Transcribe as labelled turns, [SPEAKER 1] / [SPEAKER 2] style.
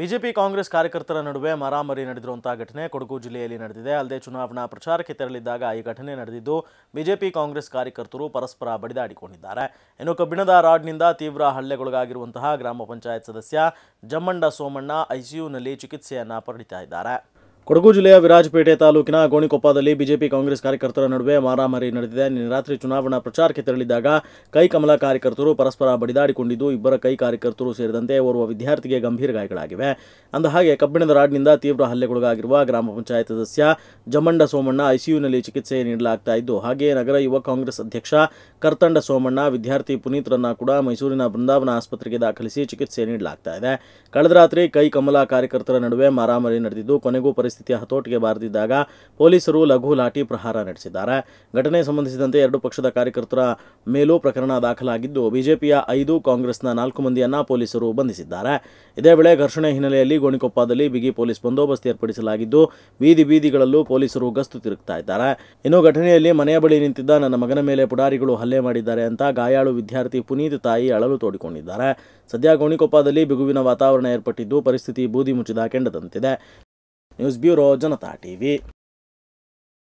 [SPEAKER 1] BJP Congress ಕಾರ್ಯಕರ್ತರ ನಡುವೆ ಮರಾಮರಿ ನಡೆದಿರುವಂತಹ ಘಟನೆ ಕೊಡಗು ಜಿಲ್ಲೆಯಲ್ಲಿ ನಡೆದಿದೆ. ಅಲ್ಲದೆ ಚುನಾವಣಾ ಪ್ರಚಾರಕ್ಕೆ ತೆರಳಿದ್ದಾಗ ಈ ಘಟನೆ ನಡೆದಿದ್ದು, ಬಿಜೆಪಿ ಕಾಂಗ್ರೆಸ್ ಕಾರ್ಯಕರ್ತರು ಪರಸ್ಪರ ಬಡಿದಾಡಿಕೊಂಡಿದ್ದಾರೆ. ಇನ್ನು ಕಬ್ಬಿಣದ ರಾಡ್ನಿಂದ ತೀವ್ರ ಹಲ್ಲೆಗೊಳಗಾಗಿರುವಂತಹ ಗ್ರಾಮ ಪಂಚಾಯತ್ ಸದಸ್ಯ ಜಮ್ಮಂಡ ಸೋಮಣ್ಣ ಐಸಿಯುನಲ್ಲಿ ಚಿಕಿತ್ಸೆಯನ್ನು ಪಡೆಯುತ್ತಾ ಇದ್ದಾರೆ. ಕೊಡಗು ಜಿಲ್ಲೆಯ ವಿರಾಜಪೇಟೆ ತಾಲೂಕಿನ ಗೋಣಿಕೊಪ್ಪದಲ್ಲಿ ಬಿಜೆಪಿ ಕಾಂಗ್ರೆಸ್ ಕಾರ್ಯಕರ್ತರ ನಡುವೆ ಮಾರಾಮಾರಿ ನಡೆದಿದೆ. ನಿನ್ನೆ ರಾತ್ರಿ ಚುನಾವಣಾ ಪ್ರಚಾರಕ್ಕೆ ತೆರಳಿದ್ದಾಗ ಕೈ ಕಮಲ ಕಾರ್ಯಕರ್ತರು ಪರಸ್ಪರ ಬಡಿದಾಡಿಕೊಂಡಿದ್ದು ಇಬ್ಬರ ಕೈ ಕಾರ್ಯಕರ್ತರು ಸೇರಿದಂತೆ ಓರ್ವ ವಿದ್ಯಾರ್ಥಿಗೆ ಗಂಭೀರ ಗಾಯಗಳಾಗಿವೆ. ಅಂದಹಾಗೆ ಕಬ್ಬಿಣದ ರಾಡ್ನಿಂದ ತೀವ್ರ ಹಲ್ಲೆಗೊಳಗಾಗಿರುವ ಗ್ರಾಮ ಪಂಚಾಯತ್ ಸದಸ್ಯ ಜಮಂಡ ಸೋಮಣ್ಣ ಐಸಿಯುನಲ್ಲಿ ಚಿಕಿತ್ಸೆ ನೀಡಲಾಗ್ತಾ ಇದ್ದು ಹಾಗೆಯೇ ನಗರ ಯುವ ಕಾಂಗ್ರೆಸ್ ಅಧ್ಯಕ್ಷ ಕರ್ತಂಡ ಸೋಮಣ್ಣ, ವಿದ್ಯಾರ್ಥಿ ಪುನೀತ್ರನ್ನ ಕೂಡ ಮೈಸೂರಿನ ಬೃಂದಾವನ ಆಸ್ಪತ್ರೆಗೆ ದಾಖಲಿಸಿ ಚಿಕಿತ್ಸೆ ನೀಡಲಾಗ್ತಾ ಇದೆ. ಕಳೆದ ರಾತ್ರಿ ಕೈ ಕಮಲ ಕಾರ್ಯಕರ್ತರ ನಡುವೆ ಮಾರಾಮಾರಿ ನಡೆದಿದ್ದು, ಕೊನೆಗೂ ಪರಿಸ್ಥಿತಿ ಹತೋಟಿಗೆ ಬಾರದಿದ್ದಾಗ ಪೊಲೀಸರು ಲಘು ಲಾಠಿ ಪ್ರಹಾರ ನಡೆಸಿದ್ದಾರೆ. ಘಟನೆ ಸಂಬಂಧಿಸಿದಂತೆ ಎರಡು ಪಕ್ಷದ ಕಾರ್ಯಕರ್ತರ ಮೇಲೂ ಪ್ರಕರಣ ದಾಖಲಾಗಿದ್ದು, ಬಿಜೆಪಿಯ ಐದು, ಕಾಂಗ್ರೆಸ್ನ ನಾಲ್ಕು ಮಂದಿಯನ್ನ ಪೊಲೀಸರು ಬಂಧಿಸಿದ್ದಾರೆ. ಇದೇ ವೇಳೆ ಘರ್ಷಣೆ ಹಿನ್ನೆಲೆಯಲ್ಲಿ ಗೋಣಿಕೊಪ್ಪದಲ್ಲಿ ಬಿಗಿ ಪೊಲೀಸ್ ಬಂದೋಬಸ್ತ್ ಏರ್ಪಡಿಸಲಾಗಿದ್ದು, ಬೀದಿ ಬೀದಿಗಳಲ್ಲೂ ಪೊಲೀಸರು ಗಸ್ತು ತಿರುಗ್ತಾ ಇದ್ದಾರೆ. ಇನ್ನು ಘಟನೆಯಲ್ಲಿ ಮನೆಯ ಬಳಿ ನಿಂತಿದ್ದ ನನ್ನ ಮಗನ ಮೇಲೆ ಪುಡಾರಿಗಳು ಹಲ್ಲೆ ಮಾಡಿದ್ದಾರೆ ಅಂತ ಗಾಯಾಳು ವಿದ್ಯಾರ್ಥಿ ಪುನೀತ್ ತಾಯಿ ಅಳಲು ತೋಡಿಕೊಂಡಿದ್ದಾರೆ. ಸದ್ಯ ಗೋಣಿಕೊಪ್ಪದಲ್ಲಿ ಬಿಗುವಿನ ವಾತಾವರಣ ಏರ್ಪಟ್ಟಿದ್ದು, ಪರಿಸ್ಥಿತಿ ಬೂದಿ ಮುಚ್ಚಿದ ಕೆಂಡದಂತಿದೆ. News bureau Janata TV